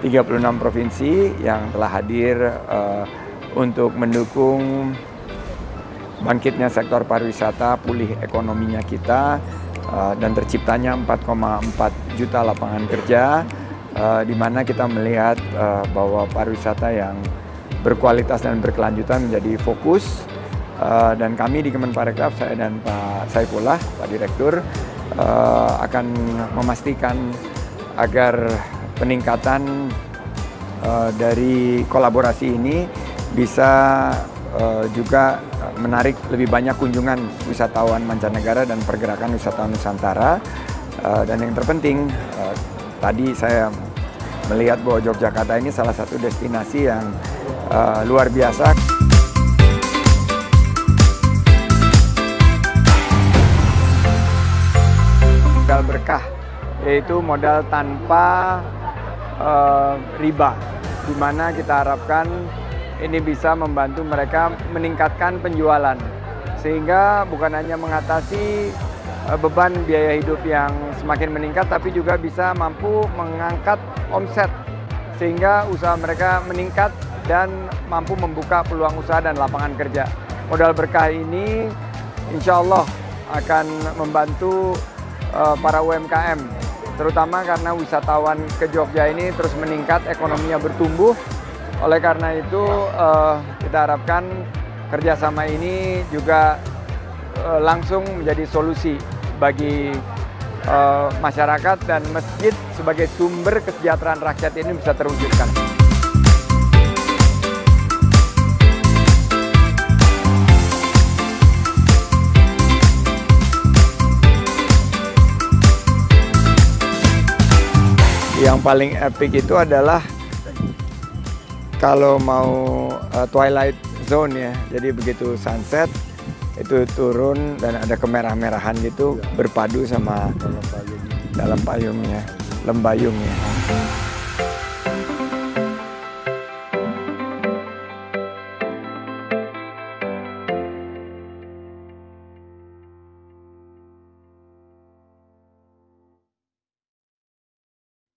36 provinsi yang telah hadir uh, untuk mendukung bangkitnya sektor pariwisata, pulih ekonominya kita, uh, dan terciptanya 4,4 juta lapangan kerja, uh, di mana kita melihat uh, bahwa pariwisata yang berkualitas dan berkelanjutan menjadi fokus. Uh, dan kami di Kemenparekraf, saya dan Pak Saifullah, Pak Direktur, uh, akan memastikan agar peningkatan uh, dari kolaborasi ini bisa uh, juga menarik lebih banyak kunjungan wisatawan mancanegara dan pergerakan wisatawan Nusantara. Uh, dan yang terpenting, uh, tadi saya melihat bahwa Yogyakarta ini salah satu destinasi yang uh, luar biasa. Modal berkah, yaitu modal tanpa uh, riba, di mana kita harapkan ini bisa membantu mereka meningkatkan penjualan, sehingga bukan hanya mengatasi uh, beban biaya hidup yang semakin meningkat, tapi juga bisa mampu mengangkat omset, sehingga usaha mereka meningkat dan mampu membuka peluang usaha dan lapangan kerja. Modal berkah ini insya Allah akan membantu uh, para UMKM terutama karena wisatawan ke Jogja ini terus meningkat, ekonominya bertumbuh. Oleh karena itu uh, kita harapkan kerjasama ini juga uh, langsung menjadi solusi bagi uh, masyarakat dan masjid sebagai sumber kesejahteraan rakyat ini bisa terwujudkan. Yang paling epic itu adalah kalau mau uh, twilight zone ya. Jadi begitu sunset itu turun dan ada kemerah-merahan gitu berpadu sama dalam payungnya, lembayungnya.